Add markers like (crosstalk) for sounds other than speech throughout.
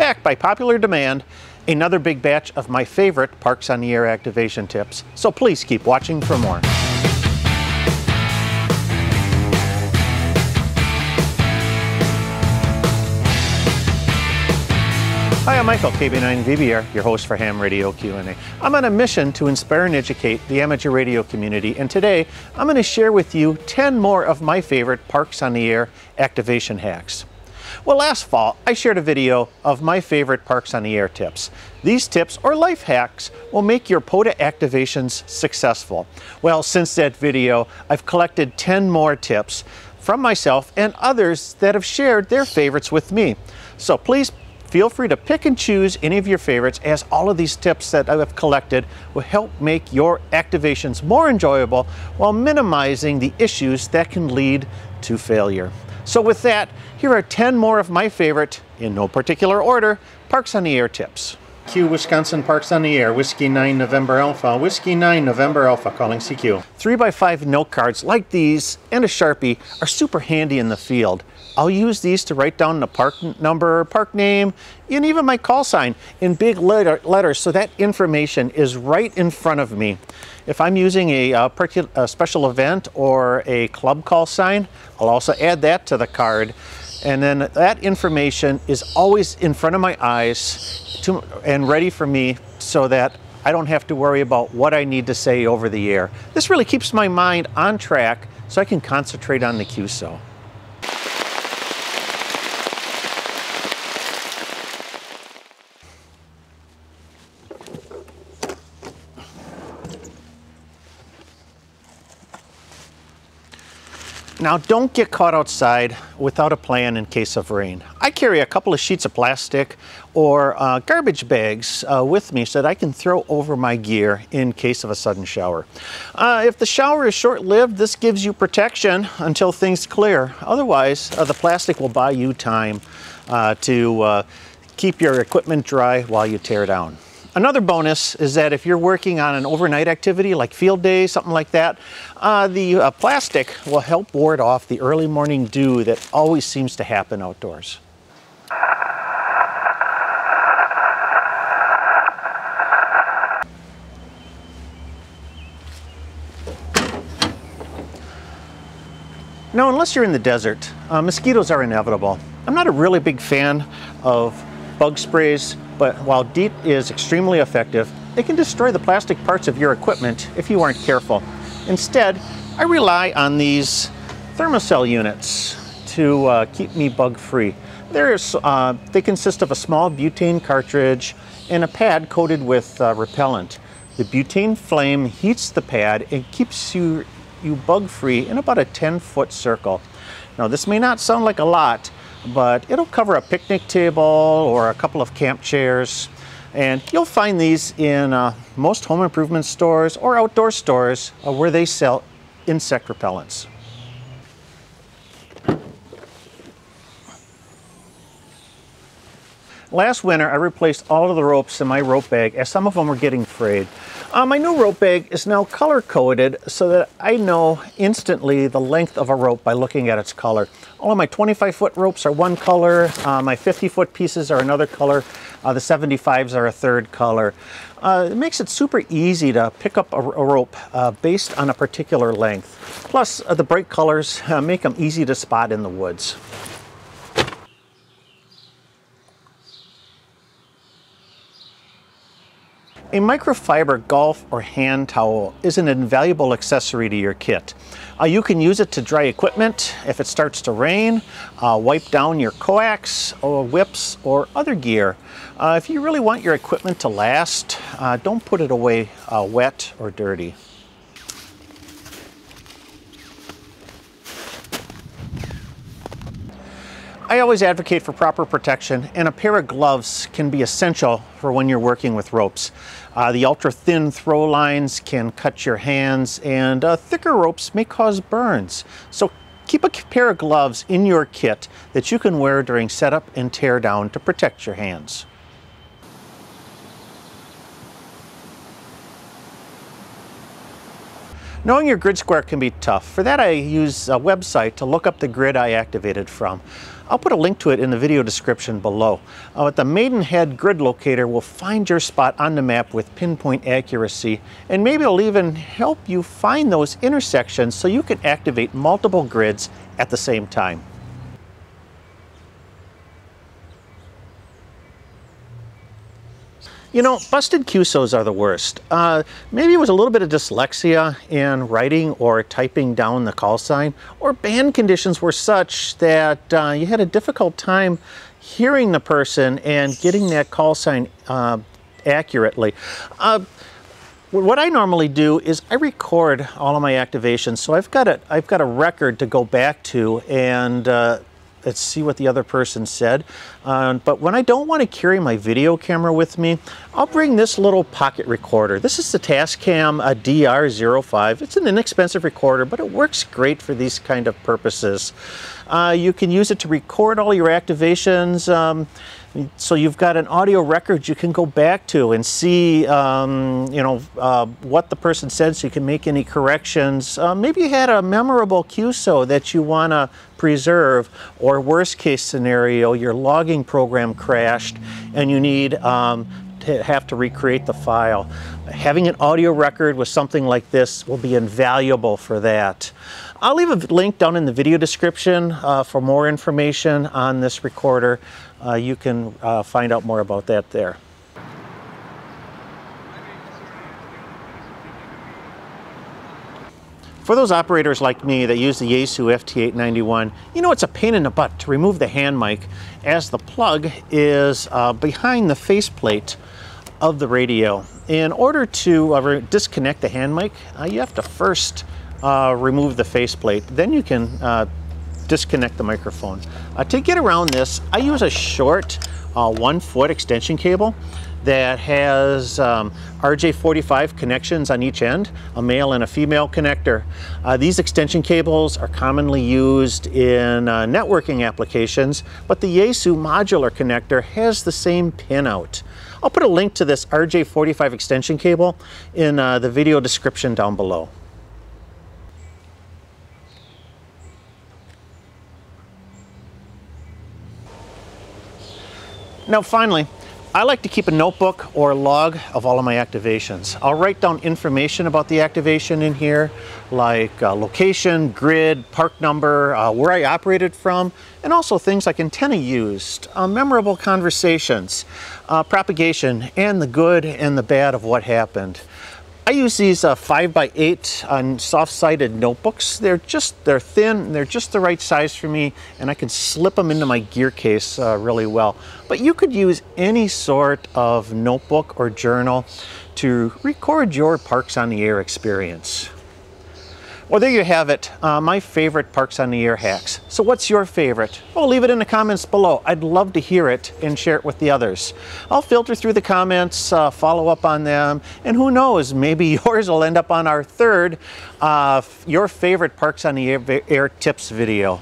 back by popular demand, another big batch of my favorite Parks on the Air activation tips. So please keep watching for more. Hi, I'm Michael, KB9VBR, your host for Ham Radio Q&A. I'm on a mission to inspire and educate the amateur radio community, and today I'm going to share with you 10 more of my favorite Parks on the Air activation hacks. Well, last fall, I shared a video of my favorite Parks on the Air tips. These tips, or life hacks, will make your POTA activations successful. Well, since that video, I've collected 10 more tips from myself and others that have shared their favorites with me. So please Feel free to pick and choose any of your favorites as all of these tips that I have collected will help make your activations more enjoyable while minimizing the issues that can lead to failure. So with that, here are 10 more of my favorite, in no particular order, Parks on the Air tips. Q Wisconsin Parks on the Air, Whiskey 9 November Alpha, Whiskey 9 November Alpha, calling CQ. 3x5 note cards like these and a Sharpie are super handy in the field. I'll use these to write down the park number, park name, and even my call sign in big letter, letters so that information is right in front of me. If I'm using a, uh, a, a special event or a club call sign, I'll also add that to the card. And then that information is always in front of my eyes to, and ready for me so that I don't have to worry about what I need to say over the air. This really keeps my mind on track so I can concentrate on the QSO. Now don't get caught outside without a plan in case of rain. I carry a couple of sheets of plastic or uh, garbage bags uh, with me so that I can throw over my gear in case of a sudden shower. Uh, if the shower is short-lived, this gives you protection until things clear. Otherwise, uh, the plastic will buy you time uh, to uh, keep your equipment dry while you tear down. Another bonus is that if you're working on an overnight activity like field day, something like that, uh, the uh, plastic will help ward off the early morning dew that always seems to happen outdoors. Now, unless you're in the desert, uh, mosquitoes are inevitable. I'm not a really big fan of bug sprays, but while DEET is extremely effective, it can destroy the plastic parts of your equipment if you aren't careful. Instead, I rely on these Thermacell units to uh, keep me bug-free. Uh, they consist of a small butane cartridge and a pad coated with uh, repellent. The butane flame heats the pad and keeps you, you bug-free in about a 10-foot circle. Now this may not sound like a lot, but it'll cover a picnic table or a couple of camp chairs. And you'll find these in uh, most home improvement stores or outdoor stores uh, where they sell insect repellents. Last winter, I replaced all of the ropes in my rope bag as some of them were getting frayed. Uh, my new rope bag is now color coded so that I know instantly the length of a rope by looking at its color. All of my 25 foot ropes are one color, uh, my 50 foot pieces are another color, uh, the 75s are a third color. Uh, it makes it super easy to pick up a, a rope uh, based on a particular length. Plus, uh, the bright colors make them easy to spot in the woods. A microfiber golf or hand towel is an invaluable accessory to your kit. Uh, you can use it to dry equipment if it starts to rain, uh, wipe down your coax or whips or other gear. Uh, if you really want your equipment to last, uh, don't put it away uh, wet or dirty. I always advocate for proper protection and a pair of gloves can be essential for when you're working with ropes. Uh, the ultra thin throw lines can cut your hands and uh, thicker ropes may cause burns. So keep a pair of gloves in your kit that you can wear during setup and tear down to protect your hands. Knowing your grid square can be tough. For that I use a website to look up the grid I activated from. I'll put a link to it in the video description below. Uh, the Maidenhead grid locator will find your spot on the map with pinpoint accuracy and maybe it'll even help you find those intersections so you can activate multiple grids at the same time. You know, busted QSOs are the worst. Uh, maybe it was a little bit of dyslexia in writing or typing down the call sign, or band conditions were such that uh, you had a difficult time hearing the person and getting that call sign uh, accurately. Uh, what I normally do is I record all of my activations, so I've got a I've got a record to go back to and uh, let's see what the other person said. Uh, but when I don't want to carry my video camera with me, I'll bring this little pocket recorder. This is the Tascam uh, DR05. It's an inexpensive recorder, but it works great for these kind of purposes. Uh, you can use it to record all your activations. Um, so you've got an audio record you can go back to and see, um, you know, uh, what the person said so you can make any corrections. Uh, maybe you had a memorable QSO that you want to preserve or worst case scenario, your logging program crashed and you need um, have to recreate the file. Having an audio record with something like this will be invaluable for that. I'll leave a link down in the video description uh, for more information on this recorder. Uh, you can uh, find out more about that there. For those operators like me that use the Yaesu FT891, you know it's a pain in the butt to remove the hand mic as the plug is uh, behind the faceplate of the radio. In order to uh, disconnect the hand mic, uh, you have to first uh, remove the faceplate. Then you can uh, disconnect the microphone. Uh, to get around this, I use a short uh, one foot extension cable that has um, RJ45 connections on each end, a male and a female connector. Uh, these extension cables are commonly used in uh, networking applications, but the Yaesu modular connector has the same pin out. I'll put a link to this RJ45 extension cable in uh, the video description down below. Now finally, I like to keep a notebook or a log of all of my activations. I'll write down information about the activation in here, like uh, location, grid, park number, uh, where I operated from, and also things like antenna used, uh, memorable conversations, uh, propagation, and the good and the bad of what happened. I use these uh, 5 by 8 on soft-sided notebooks. They're just, they're thin, they're just the right size for me, and I can slip them into my gear case uh, really well. But you could use any sort of notebook or journal to record your Parks on the Air experience. Well, there you have it, uh, my favorite Parks on the Air hacks. So what's your favorite? Well, leave it in the comments below. I'd love to hear it and share it with the others. I'll filter through the comments, uh, follow up on them, and who knows, maybe (laughs) yours will end up on our third, uh, your favorite Parks on the Air, Air tips video.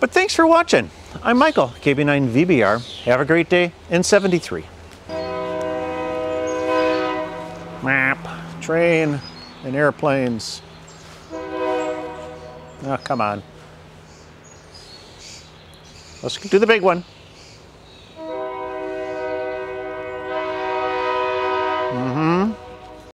But thanks for watching. I'm Michael, KB9VBR. Have a great day in 73. Map, train, and airplanes. Oh, come on. Let's do the big one.